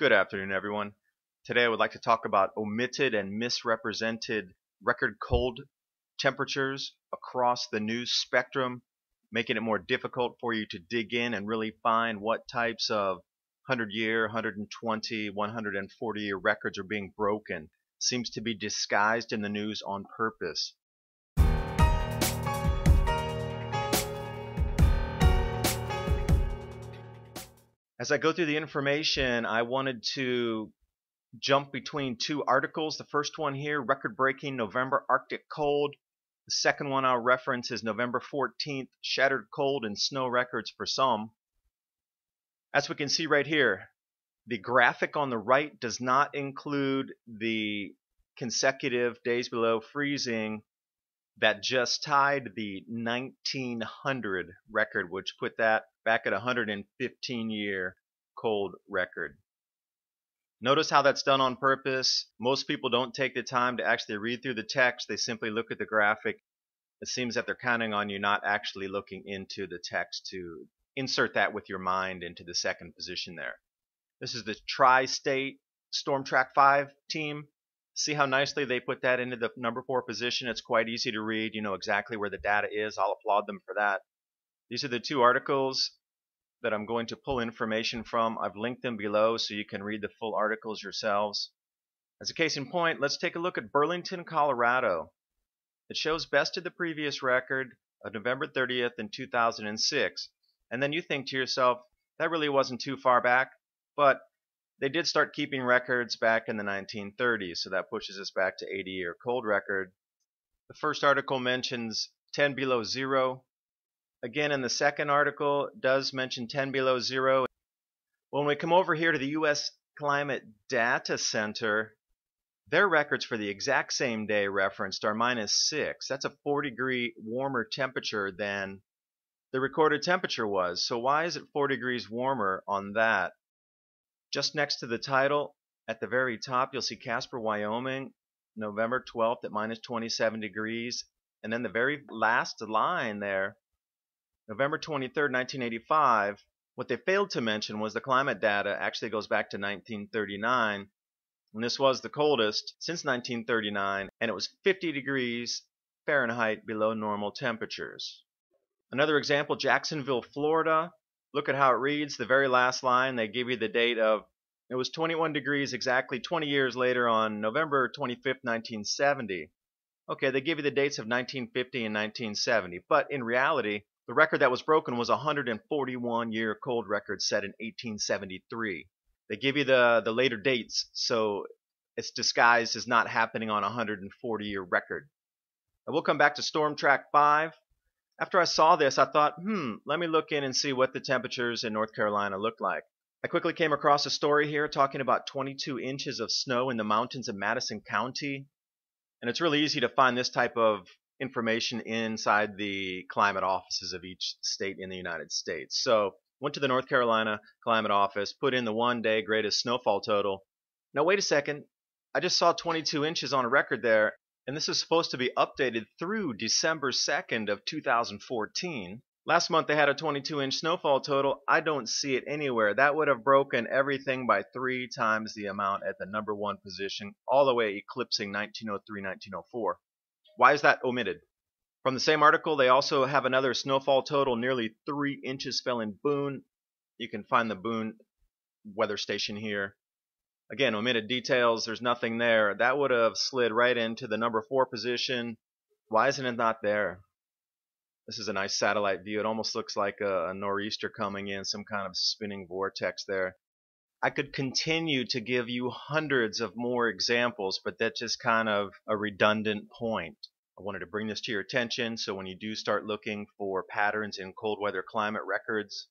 Good afternoon, everyone. Today I would like to talk about omitted and misrepresented record cold temperatures across the news spectrum, making it more difficult for you to dig in and really find what types of 100 year, 120, 140 year records are being broken. Seems to be disguised in the news on purpose. As I go through the information, I wanted to jump between two articles. The first one here, record breaking November Arctic cold. The second one I'll reference is November 14th, shattered cold and snow records for some. As we can see right here, the graphic on the right does not include the consecutive days below freezing that just tied the 1900 record, which put that back at 115 year cold record. Notice how that's done on purpose. Most people don't take the time to actually read through the text. They simply look at the graphic. It seems that they're counting on you not actually looking into the text to insert that with your mind into the second position there. This is the Tri-State Storm Track 5 team. See how nicely they put that into the number 4 position. It's quite easy to read. You know exactly where the data is. I'll applaud them for that. These are the two articles that I'm going to pull information from. I've linked them below so you can read the full articles yourselves. As a case in point, let's take a look at Burlington, Colorado. It shows best of the previous record of November 30th in 2006. And then you think to yourself, that really wasn't too far back, but they did start keeping records back in the 1930s, so that pushes us back to 80 year cold record. The first article mentions 10 below zero, again in the second article does mention 10 below zero. When we come over here to the U.S. Climate Data Center, their records for the exact same day referenced are minus 6. That's a 4 degree warmer temperature than the recorded temperature was. So why is it 4 degrees warmer on that? Just next to the title, at the very top, you'll see Casper, Wyoming, November 12th at minus 27 degrees. And then the very last line there November 23, 1985, what they failed to mention was the climate data actually goes back to 1939, and this was the coldest since 1939, and it was 50 degrees Fahrenheit below normal temperatures. Another example, Jacksonville, Florida. Look at how it reads. The very last line, they give you the date of it was 21 degrees exactly 20 years later on November 25, 1970. Okay, they give you the dates of 1950 and 1970, but in reality, the record that was broken was a 141 year cold record set in 1873. They give you the, the later dates, so it's disguised as not happening on a 140 year record. And we'll come back to Storm Track 5. After I saw this, I thought, hmm, let me look in and see what the temperatures in North Carolina look like. I quickly came across a story here talking about 22 inches of snow in the mountains of Madison County. And it's really easy to find this type of information inside the climate offices of each state in the United States. So went to the North Carolina climate office, put in the one day greatest snowfall total. Now wait a second, I just saw 22 inches on a record there, and this is supposed to be updated through December 2nd of 2014. Last month they had a 22 inch snowfall total. I don't see it anywhere. That would have broken everything by three times the amount at the number one position, all the way eclipsing 1903 1904. Why is that omitted? From the same article, they also have another snowfall total. Nearly three inches fell in Boone. You can find the Boone weather station here. Again, omitted details. There's nothing there. That would have slid right into the number four position. Why isn't it not there? This is a nice satellite view. It almost looks like a, a nor'easter coming in, some kind of spinning vortex there. I could continue to give you hundreds of more examples, but that's just kind of a redundant point. I wanted to bring this to your attention so when you do start looking for patterns in cold weather climate records,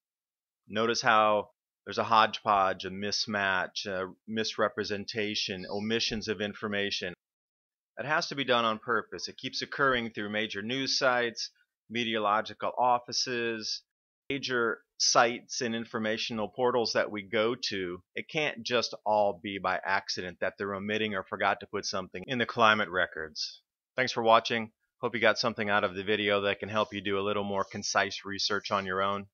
notice how there's a hodgepodge, a mismatch, a misrepresentation, omissions of information. That has to be done on purpose. It keeps occurring through major news sites, meteorological offices, major sites and informational portals that we go to, it can't just all be by accident that they're omitting or forgot to put something in the climate records. Thanks for watching. Hope you got something out of the video that can help you do a little more concise research on your own.